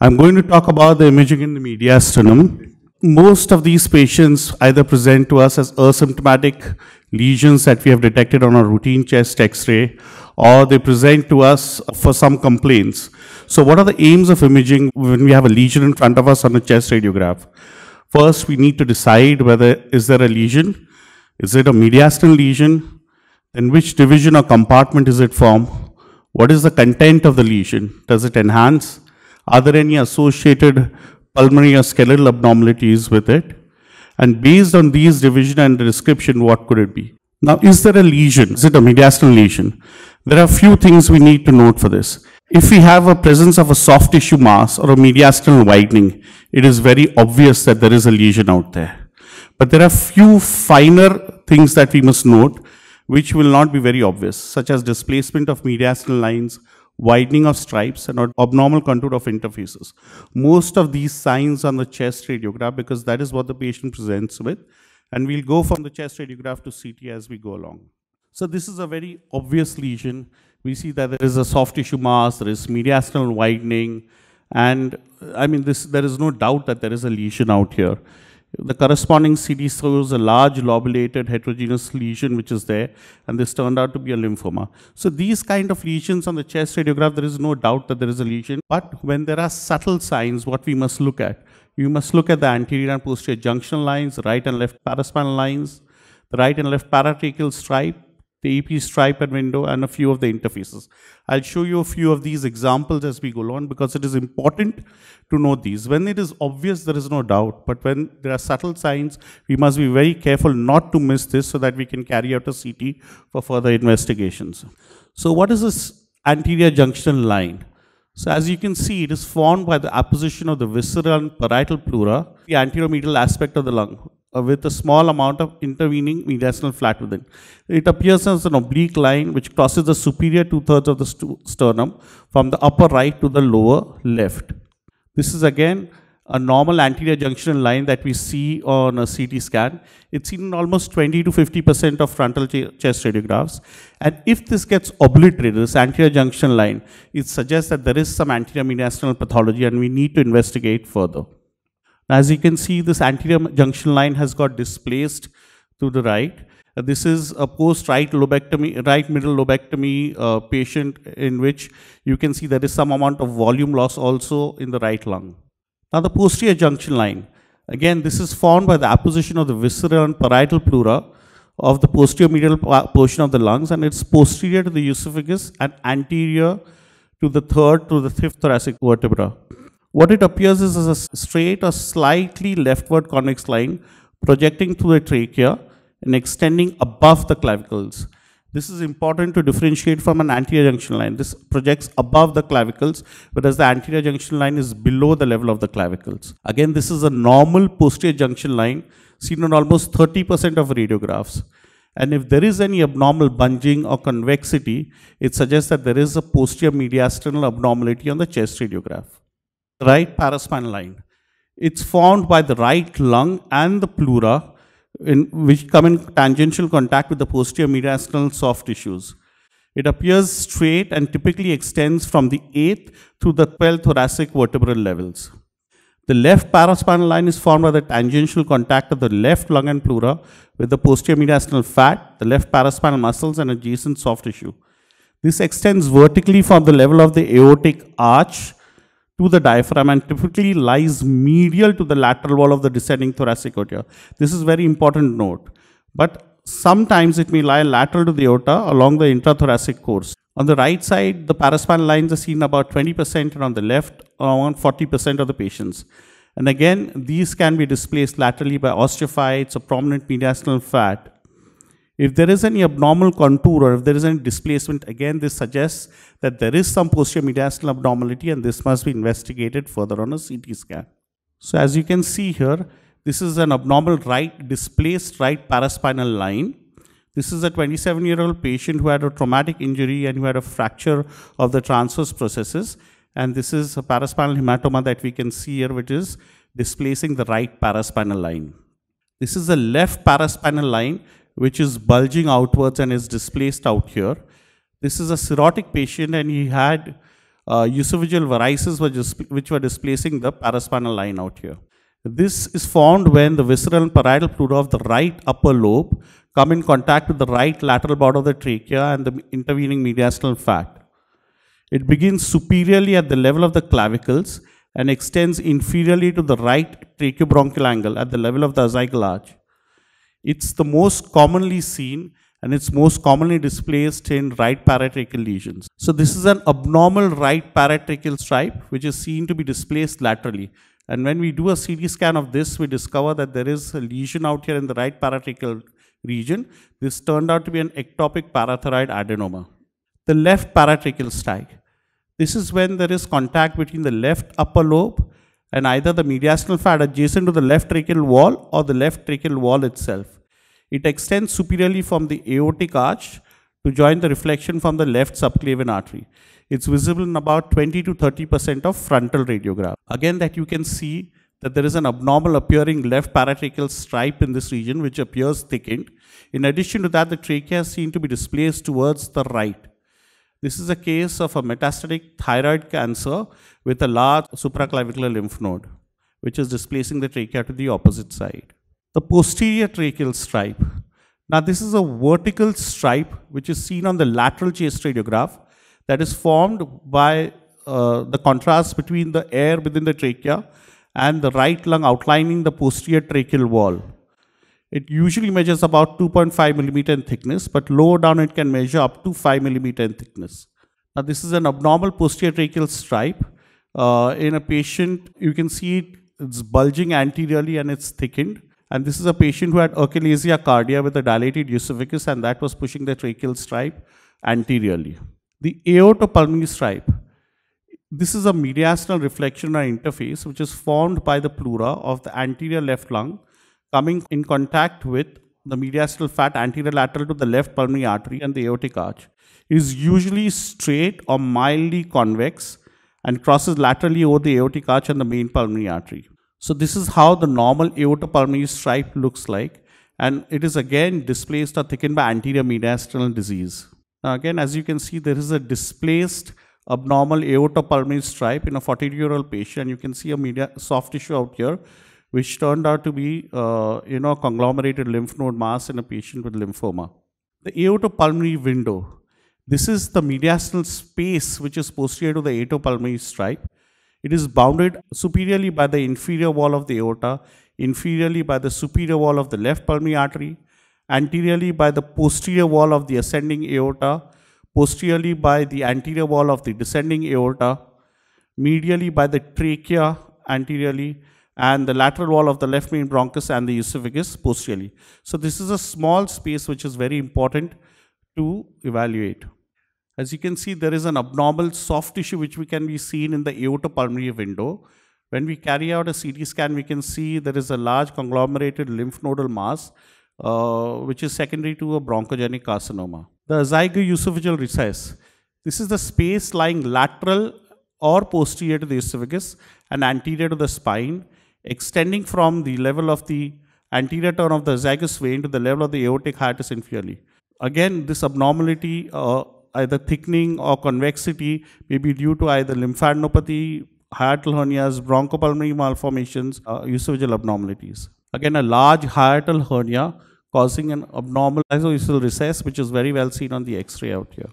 I'm going to talk about the imaging in the mediastinum. Most of these patients either present to us as asymptomatic lesions that we have detected on a routine chest x-ray, or they present to us for some complaints. So what are the aims of imaging when we have a lesion in front of us on a chest radiograph? First, we need to decide whether is there a lesion, is it a mediastinal lesion, then which division or compartment is it from, what is the content of the lesion, does it enhance, are there any associated pulmonary or skeletal abnormalities with it, and based on these division and description, what could it be? Now, is there a lesion? Is it a mediastinal lesion? There are a few things we need to note for this. If we have a presence of a soft tissue mass or a mediastinal widening, it is very obvious that there is a lesion out there. But there are few finer things that we must note which will not be very obvious, such as displacement of mediastinal lines, widening of stripes, and abnormal contour of interfaces. Most of these signs on the chest radiograph because that is what the patient presents with. And we'll go from the chest radiograph to CT as we go along. So this is a very obvious lesion. We see that there is a soft tissue mass, there is mediastinal widening, and I mean, this, there is no doubt that there is a lesion out here. The corresponding CT shows a large lobulated heterogeneous lesion which is there, and this turned out to be a lymphoma. So these kind of lesions on the chest radiograph, there is no doubt that there is a lesion. But when there are subtle signs, what we must look at, you must look at the anterior and posterior junction lines, right and left paraspinal lines, the right and left paratracheal stripe, the AP stripe and window, and a few of the interfaces. I'll show you a few of these examples as we go on because it is important to know these. When it is obvious, there is no doubt, but when there are subtle signs, we must be very careful not to miss this so that we can carry out a CT for further investigations. So what is this anterior junction line? So as you can see, it is formed by the apposition of the visceral and parietal pleura, the anterior medial aspect of the lung uh, with a small amount of intervening mediastinal flat within. It appears as an oblique line which crosses the superior two-thirds of the sternum from the upper right to the lower left. This is again a normal anterior junction line that we see on a CT scan. It's seen in almost 20 to 50% of frontal ch chest radiographs. And if this gets obliterated, this anterior junction line, it suggests that there is some anterior mediastinal pathology and we need to investigate further. As you can see, this anterior junction line has got displaced to the right. Uh, this is a post-right lobectomy, right middle lobectomy uh, patient in which you can see there is some amount of volume loss also in the right lung. Now the posterior junction line, again this is formed by the apposition of the visceral and parietal pleura of the posterior medial portion of the lungs and it's posterior to the esophagus and anterior to the third to the fifth thoracic vertebra. What it appears is as a straight or slightly leftward convex line projecting through the trachea and extending above the clavicles. This is important to differentiate from an anterior junction line. This projects above the clavicles, whereas the anterior junction line is below the level of the clavicles. Again, this is a normal posterior junction line seen on almost 30% of radiographs. And if there is any abnormal bunging or convexity, it suggests that there is a posterior mediastinal abnormality on the chest radiograph right paraspinal line. It's formed by the right lung and the pleura, in, which come in tangential contact with the posterior mediastinal soft tissues. It appears straight and typically extends from the 8th to the 12th thoracic vertebral levels. The left paraspinal line is formed by the tangential contact of the left lung and pleura with the posterior mediastinal fat, the left paraspinal muscles, and adjacent soft tissue. This extends vertically from the level of the aortic arch to the diaphragm and typically lies medial to the lateral wall of the descending thoracic aorta. This is very important note. But sometimes it may lie lateral to the aorta along the intrathoracic course. On the right side, the paraspinal lines are seen about 20% and on the left, around 40% of the patients. And again, these can be displaced laterally by osteophytes or prominent mediastinal fat. If there is any abnormal contour or if there is any displacement, again, this suggests that there is some posterior mediastinal abnormality and this must be investigated further on a CT scan. So as you can see here, this is an abnormal right displaced right paraspinal line. This is a 27-year-old patient who had a traumatic injury and who had a fracture of the transverse processes. And this is a paraspinal hematoma that we can see here, which is displacing the right paraspinal line. This is the left paraspinal line which is bulging outwards and is displaced out here. This is a cirrhotic patient and he had uh, esophageal varices which were displacing the paraspinal line out here. This is formed when the visceral and parietal pleura of the right upper lobe come in contact with the right lateral border of the trachea and the intervening mediastinal fat. It begins superiorly at the level of the clavicles and extends inferiorly to the right tracheobronchial angle at the level of the azygeal arch. It's the most commonly seen and it's most commonly displaced in right paratracheal lesions. So this is an abnormal right paratracheal stripe which is seen to be displaced laterally. And when we do a CT scan of this, we discover that there is a lesion out here in the right paratracheal region. This turned out to be an ectopic parathyroid adenoma. The left paratracheal stripe. This is when there is contact between the left upper lobe and either the mediastinal fat adjacent to the left tracheal wall or the left tracheal wall itself. It extends superiorly from the aortic arch to join the reflection from the left subclavian artery. It's visible in about 20 to 30% of frontal radiograph. Again that you can see that there is an abnormal appearing left paratracheal stripe in this region which appears thickened. In addition to that, the trachea is seen to be displaced towards the right. This is a case of a metastatic thyroid cancer with a large supraclavicular lymph node, which is displacing the trachea to the opposite side the posterior tracheal stripe. Now this is a vertical stripe which is seen on the lateral chest radiograph that is formed by uh, the contrast between the air within the trachea and the right lung outlining the posterior tracheal wall. It usually measures about 2.5 millimeter in thickness, but lower down it can measure up to 5 millimeter in thickness. Now this is an abnormal posterior tracheal stripe. Uh, in a patient, you can see it, it's bulging anteriorly and it's thickened. And this is a patient who had achalasia cardia with a dilated esophagus and that was pushing the tracheal stripe anteriorly. The aortopulmonary stripe, this is a mediastinal reflection or interface which is formed by the pleura of the anterior left lung coming in contact with the mediastinal fat anterior lateral to the left pulmonary artery and the aortic arch. is usually straight or mildly convex and crosses laterally over the aortic arch and the main pulmonary artery. So this is how the normal aortopulmonary stripe looks like. And it is again displaced or thickened by anterior mediastinal disease. Now again, as you can see, there is a displaced abnormal aortopulmonary stripe in a 42-year-old patient. You can see a media, soft tissue out here, which turned out to be, uh, you know, conglomerated lymph node mass in a patient with lymphoma. The aortopulmonary window. This is the mediastinal space which is posterior to the aortopulmonary stripe. It is bounded superiorly by the inferior wall of the aorta, inferiorly by the superior wall of the left pulmonary artery, anteriorly by the posterior wall of the ascending aorta, posteriorly by the anterior wall of the descending aorta, medially by the trachea anteriorly, and the lateral wall of the left main bronchus and the esophagus posteriorly. So this is a small space which is very important to evaluate. As you can see, there is an abnormal soft tissue which we can be seen in the aortopulmonary window. When we carry out a CT scan, we can see there is a large conglomerated lymph nodal mass, uh, which is secondary to a bronchogenic carcinoma. The azygoesophageal recess. This is the space lying lateral or posterior to the esophagus and anterior to the spine, extending from the level of the anterior turn of the azygos vein to the level of the aortic hiatus inferiorly. Again, this abnormality uh, either thickening or convexity may be due to either lymphadenopathy, hiatal hernias, bronchopulmonary malformations, uh, esophageal abnormalities. Again, a large hiatal hernia causing an abnormal azygoesophageal recess, which is very well seen on the X-ray out here.